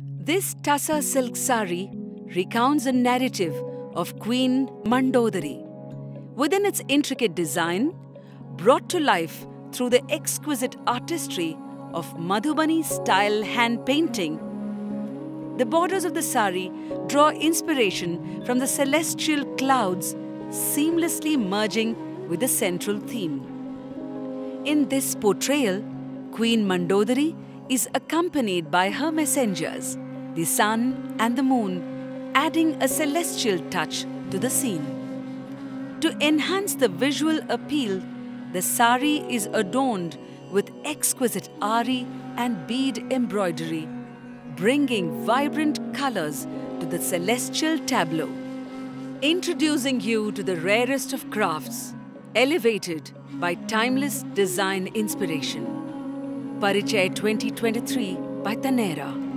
This Tussar silk sari recounts a narrative of Queen Mandodari. Within its intricate design, brought to life through the exquisite artistry of Madhubani style hand painting, the borders of the sari draw inspiration from the celestial clouds, seamlessly merging with the central theme. In this portrayal, Queen Mandodari is accompanied by her messengers, the sun and the moon, adding a celestial touch to the scene. To enhance the visual appeal, the sari is adorned with exquisite Aari and bead embroidery, bringing vibrant colors to the celestial tableau. Introducing you to the rarest of crafts, elevated by timeless design inspiration. Parichay 2023 by Taneira.